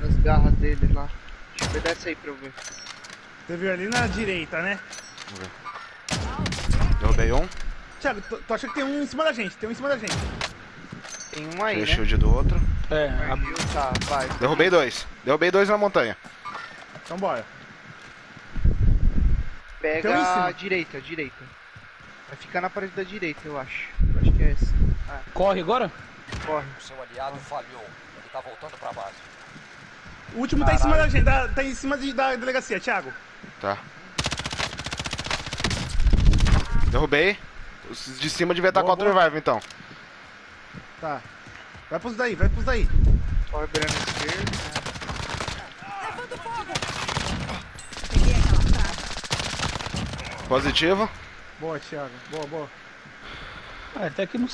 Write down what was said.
Nas garras dele lá. Deixa eu ver, desce aí pra eu ver. Você viu ali na direita, né? Derrubei um. Thiago, tu, tu acha que tem um em cima da gente? Tem um em cima da gente. Tem um aí, Tirei né? shield do outro. É, a- Viu? Tá, vai. Derrubei dois. Derrubei dois na montanha. Então bora. Pega um a direita, a direita. Vai ficar na parede da direita, eu acho. Eu acho que é essa. Ah, corre agora? Corre. O seu aliado falhou. Ele tá voltando pra base. O último tá em cima da gente, da- tá em cima de- da delegacia, Thiago. Tá. Derrubei. Os de cima devia estar Boa, contra o revive, então. Tá. Vai pros daí, vai pros daí. Corre beirando esquerda. Peguei aquela praga. Positivo. Boa, Thiago. Boa, boa. Ah, até que não